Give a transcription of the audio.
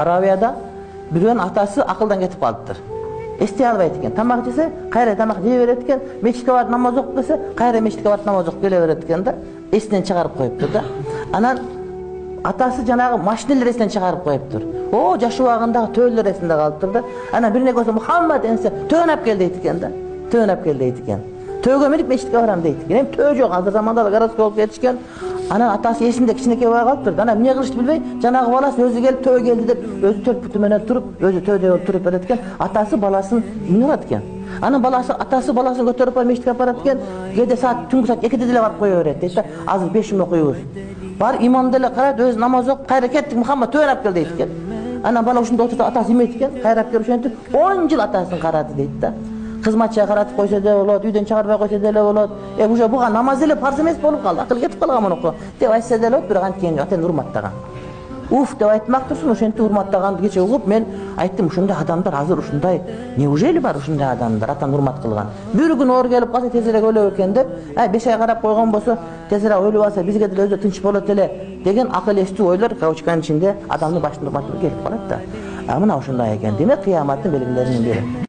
арабияда бирөөнүн атасы акылдан кетип калыптыр эстей албайт экен тамак жесе кайра тамак жей берет экен мечитке барып намаз окуп келсе кайра мечитке барып намаз окуп келе берет экен да эсинен чыгарып коюптур да анан атасы жанагы машинелер эсинен чыгарып коюптур о жаш убагындагы төбөлөр эсинде калыптыр да анан бирдене көрсө мухаммад десе төбөнү алып кел дейт экен да төбөнү алып кел дейт экен төбөгө минип мечитке барам дейт экен эми төө жок азыр заманда да городской болуп кетишкен анан атасы эсинде кичинекей бала калыптыр да анан эмне кылышты билбей жанагы баласы өзү келип төө келди деп өзү төрт буту менен туруп өзү төөдө болуп туруп берет экен атасы баласын минип алат экен анан баласы атасы баласын барып мечитке алып барат экен кээде саат түнкү саат экиде деле барып кое берет дейт да азыр бешим окуйбуз барып имам деле карайт өзү намаз окуп кайра кеттик мухаммад төбөнү алып кел дейт экен анан бала ушунда отурса атасы экен кайра алып келип ошентип он жыл атасын карады дейт да кызматчыга каратып койсо деле болот үйдөн чыгарбай койсо деле болот э уже буга намаз эле парз эмес болуп калды акыл кетип калган мунуку деп айтса деле болот бирок анткени ата эне урматтаган уф деп айтмак турсун ошентип урматтаганды кечээ угуп мен айттым ушундай адамдар азыр ушундай неужели бар ушундай адамдар атаны урмат кылган бир күн оор келип калса тезирээк өлө экен деп беш ай карап койгон болсо тезирээк өлүп алса бизге деле өзү тынч болот эле деген акыл эстүү ойлор каучканын ичинде адамдын башына келип калат да мына ушундай экен демек кыяматтын белгилеринин бири